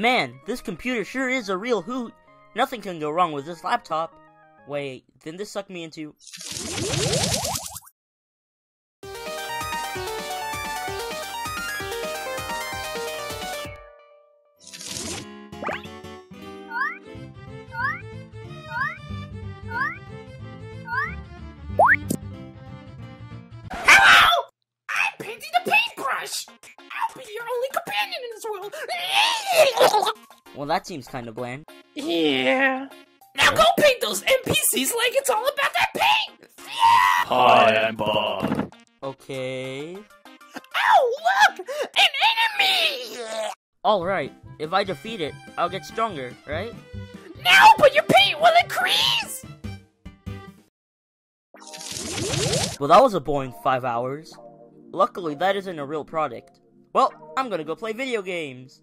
Man, this computer sure is a real hoot. Nothing can go wrong with this laptop. Wait, then this sucked me into... Hello! I'm Painty the Paintbrush! I'll be your only companion! Well, that seems kind of bland. yeah. Now go paint those NPCs like it's all about that paint! Yeah! Hi, I'm Bob. Okay... Oh, look! An enemy! Alright, if I defeat it, I'll get stronger, right? Now, but your paint will increase! Well, that was a boring five hours. Luckily, that isn't a real product. Well, I'm gonna go play video games.